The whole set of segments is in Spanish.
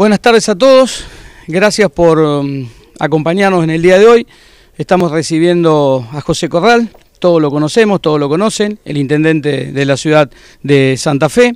Buenas tardes a todos, gracias por um, acompañarnos en el día de hoy. Estamos recibiendo a José Corral, todos lo conocemos, todos lo conocen, el intendente de la ciudad de Santa Fe.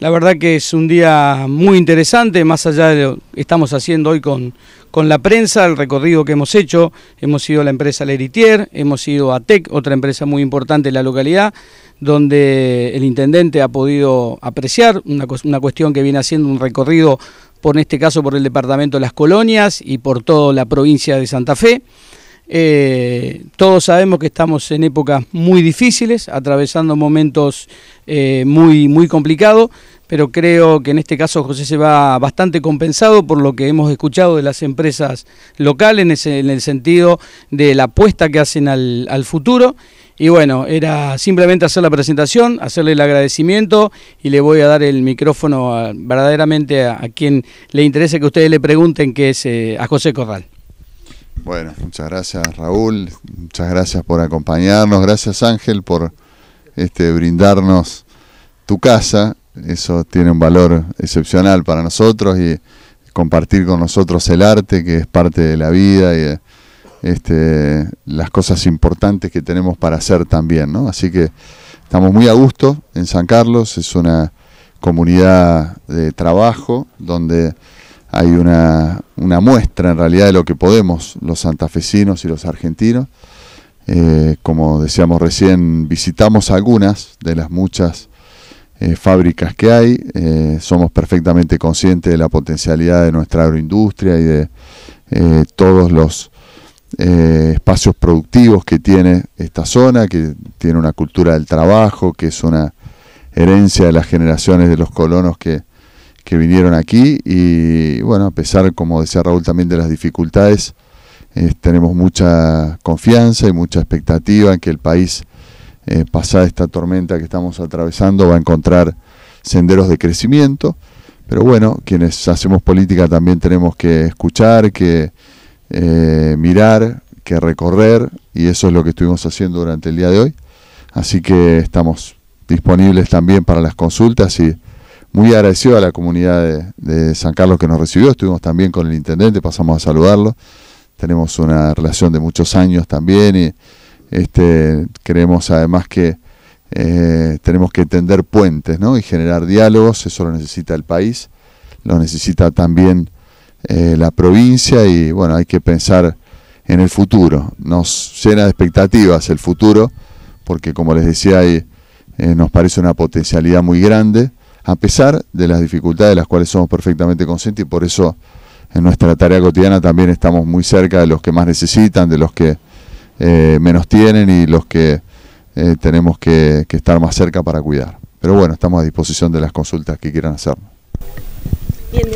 La verdad que es un día muy interesante, más allá de lo que estamos haciendo hoy con, con la prensa, el recorrido que hemos hecho. Hemos ido a la empresa Leritier, hemos ido a TEC, otra empresa muy importante en la localidad, donde el intendente ha podido apreciar una, una cuestión que viene haciendo un recorrido, por en este caso por el departamento de las colonias y por toda la provincia de Santa Fe. Eh, todos sabemos que estamos en épocas muy difíciles, atravesando momentos eh, muy, muy complicados, pero creo que en este caso José se va bastante compensado por lo que hemos escuchado de las empresas locales en, el sentido de la apuesta que hacen al, al futuro. Y bueno, era simplemente hacer la presentación, hacerle el agradecimiento y le voy a dar el micrófono verdaderamente a, quien le interese que ustedes le pregunten, que es eh, a José Corral. Bueno, muchas gracias Raúl, muchas gracias por acompañarnos, gracias Ángel por este brindarnos tu casa. Eso tiene un valor excepcional para nosotros y compartir con nosotros el arte que es parte de la vida y este, las cosas importantes que tenemos para hacer también. Así que estamos muy a gusto en San Carlos, es una comunidad de trabajo donde hay una, muestra en realidad de lo que podemos los santafesinos y los argentinos. Eh, como decíamos recién, visitamos algunas de las muchas eh, fábricas que hay. Eh, somos perfectamente conscientes de la potencialidad de nuestra agroindustria y de todos los espacios productivos que tiene esta zona, que tiene una cultura del trabajo, que es una herencia de las generaciones de los colonos que, que vinieron aquí. Y bueno, a pesar, como decía Raúl, también de las dificultades, tenemos mucha confianza y mucha expectativa en que el país eh, pasada esta tormenta que estamos atravesando, va a encontrar senderos de crecimiento. Pero bueno, quienes hacemos política también tenemos que escuchar, que eh, mirar, que recorrer, y eso es lo que estuvimos haciendo durante el día de hoy. Así que estamos disponibles también para las consultas y muy agradecido a la comunidad de, San Carlos que nos recibió. Estuvimos también con el intendente, pasamos a saludarlo. Tenemos una relación de muchos años también y este, creemos además que eh, tenemos que tender puentes ¿no? y generar diálogos, eso lo necesita el país, lo necesita también eh, la provincia y bueno, hay que pensar en el futuro. Nos llena de expectativas el futuro, porque como les decía, ahí, eh, nos parece una potencialidad muy grande, a pesar de las dificultades de las cuales somos perfectamente conscientes y por eso en nuestra tarea cotidiana también estamos muy cerca de los que más necesitan, de los que eh, menos tienen y los que tenemos que, estar más cerca para cuidar. Pero bueno, estamos a disposición de las consultas que quieran hacer. Bien,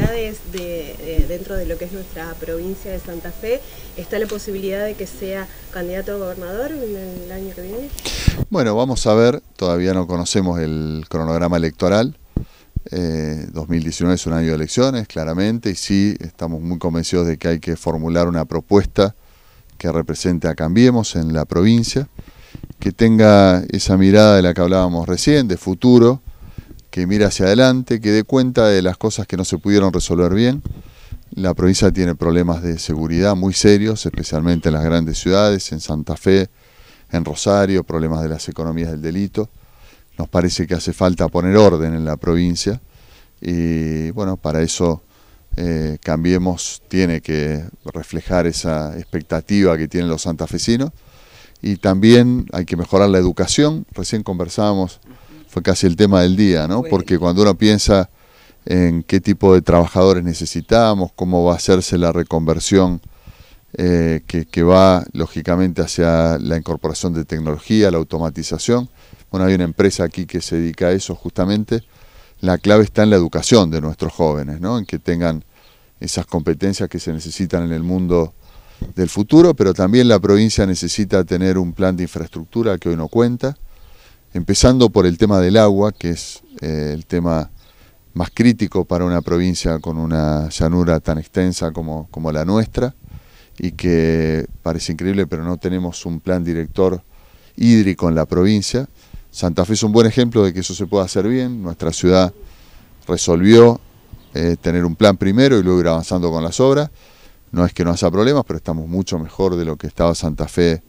dentro de eh, dentro de lo que es nuestra provincia de Santa Fe, ¿está la posibilidad de que sea candidato a gobernador en el año que viene? Bueno, vamos a ver, todavía no conocemos el cronograma electoral. 2019 es un año de elecciones, claramente, y sí estamos muy convencidos de que hay que formular una propuesta que represente a Cambiemos en la provincia, que tenga esa mirada de la que hablábamos recién, de futuro, que mire hacia adelante, que dé cuenta de las cosas que no se pudieron resolver bien. La provincia tiene problemas de seguridad muy serios, especialmente en las grandes ciudades, en Santa Fe, en Rosario, problemas de las economías del delito. Nos parece que hace falta poner orden en la provincia y bueno, para eso eh, Cambiemos tiene que reflejar esa expectativa que tienen los santafesinos y también hay que mejorar la educación. Recién conversábamos, fue casi el tema del día, ¿no? Porque cuando uno piensa en qué tipo de trabajadores necesitamos, cómo va a hacerse la reconversión eh, que, que, va lógicamente hacia la incorporación de tecnología, la automatización. Bueno, hay una empresa aquí que se dedica a eso justamente la clave está en la educación de nuestros jóvenes, ¿no? en que tengan esas competencias que se necesitan en el mundo del futuro, pero también la provincia necesita tener un plan de infraestructura que hoy no cuenta, empezando por el tema del agua, que es eh, el tema más crítico para una provincia con una llanura tan extensa como, la nuestra, y que parece increíble, pero no tenemos un plan director hídrico en la provincia. Santa Fe es un buen ejemplo de que eso se puede hacer bien. Nuestra ciudad resolvió eh, tener un plan primero y luego ir avanzando con las obras. No es que no haya problemas, pero estamos mucho mejor de lo que estaba Santa Fe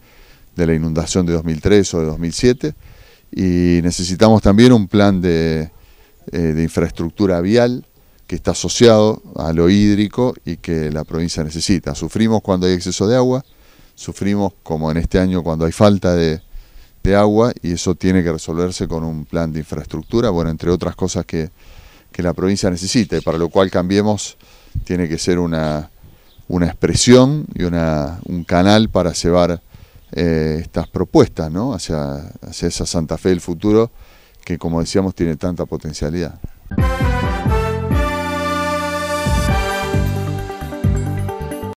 de la inundación de 2003 o de 2007. Y necesitamos también un plan de, eh, de infraestructura vial que está asociado a lo hídrico y que la provincia necesita. Sufrimos cuando hay exceso de agua, sufrimos como en este año cuando hay falta de, agua y eso tiene que resolverse con un plan de infraestructura, bueno, entre otras cosas que, la provincia necesita y para lo cual cambiemos tiene que ser una, una expresión y una, un canal para llevar eh, estas propuestas ¿no? hacia, hacia esa Santa Fe del futuro que como decíamos tiene tanta potencialidad.